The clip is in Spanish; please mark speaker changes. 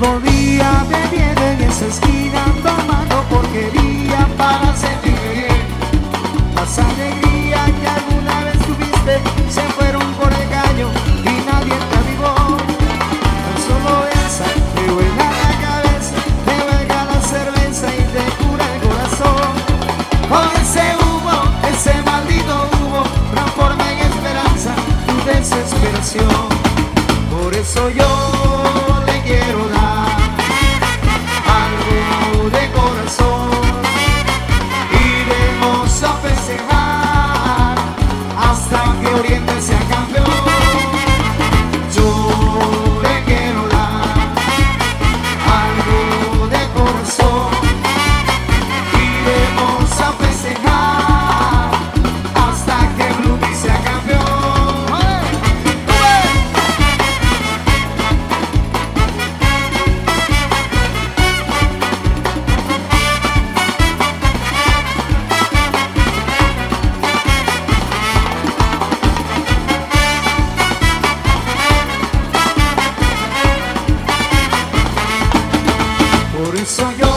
Speaker 1: Todo día me viene en esa esquina tomando porquería para sentirme bien. Las alegrías que alguna vez tuviste se fueron por el caño y nadie te avivó. Tan solo esa te vuela la cabeza, te vuelca la cerveza y te cura el corazón. Con ese humo, ese maldito humo, transforma en esperanza tu desesperación. Por eso yo. soy yo.